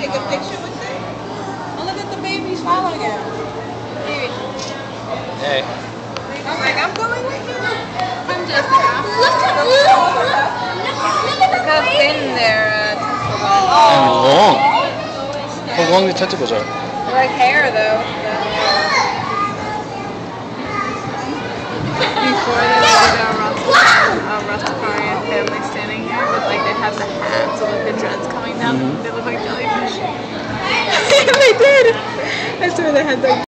take a picture with it? Oh, look at the babies following him. Hey. I'm like, I'm going with you. I'm just. Look at Look, look, at the uh, oh. how thin their uh, testicles are. Oh. long. How long the tentacles are. They're like hair, though. Before they there was a um, Rastafarian family standing here, but like they have the hats and like the dreads coming down. Mm -hmm. They look like jelly they did. I swear they had like